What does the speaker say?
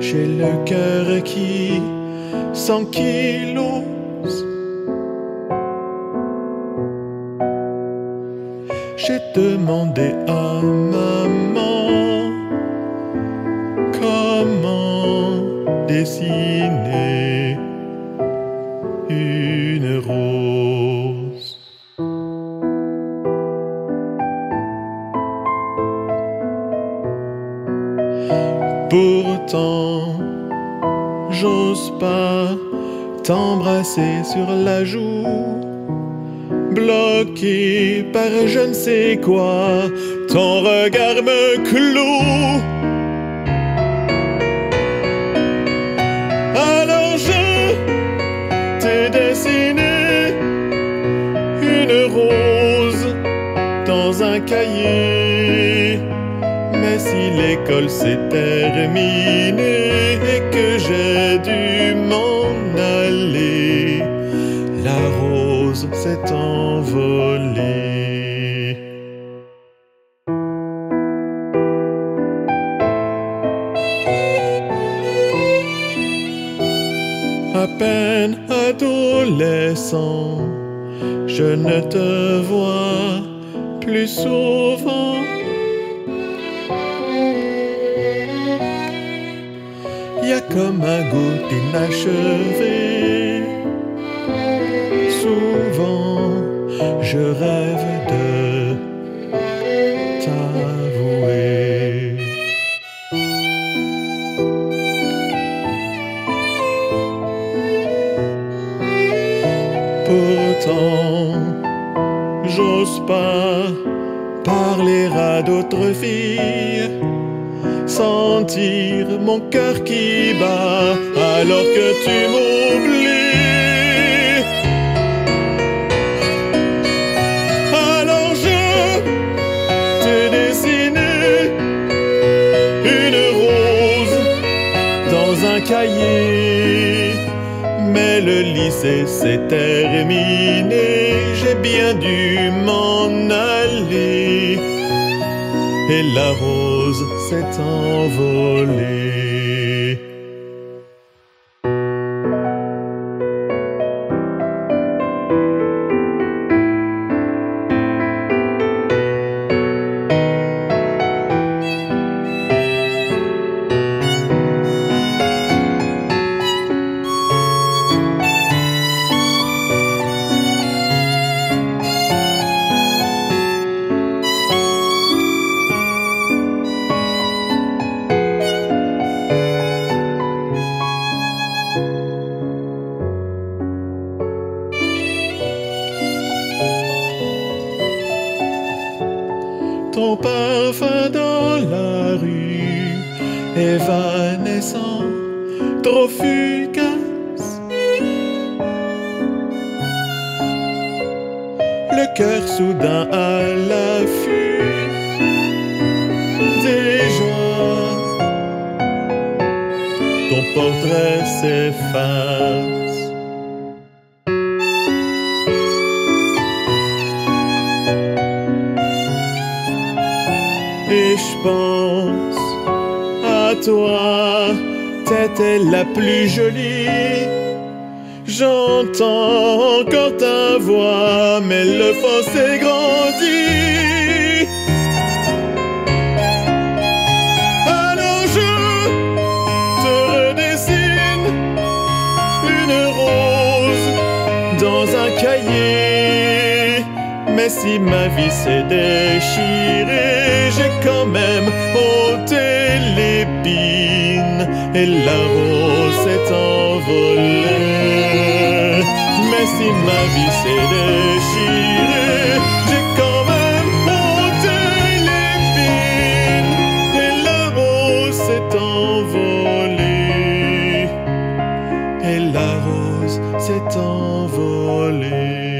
j'ai le cœur qui s'ankylose. J'ai demandé à maman comment dessiner Pourtant, j'ose pas t'embrasser sur la joue, bloqué par je ne sais quoi, ton regard me cloue. Alors je t'ai dessiné une rose dans un cahier. Si l'école s'est terminée et que j'ai dû m'en aller, la rose s'est envolée. À peine adolescent, je ne te vois plus souvent. Y a comme un goût inachevé. Souvent, je rêve de t'avouer. Pourtant, j'ose pas parler à d'autres filles sentir mon cœur qui bat alors que tu m'oublies. Alors je t'ai dessiné une rose dans un cahier. Mais le lycée s'est terminé, j'ai bien dû m'en aller et la rose s'est envolée. Ton parfum dans la rue, évanescent, trop fugace. Le cœur soudain à l'affût, déjà. Ton portrait s'efface. Pense à toi, t'étais la plus jolie. J'entends encore ta voix, mais le fossé grandit. Alors je te redessine une rose dans un cahier. Mais si ma vie s'est déchirée, j'ai quand même ôté l'épine et la rose s'est envolée. Mais si ma vie s'est déchirée, j'ai quand même ôté l'épine et la rose s'est envolée. Et la rose s'est envolée.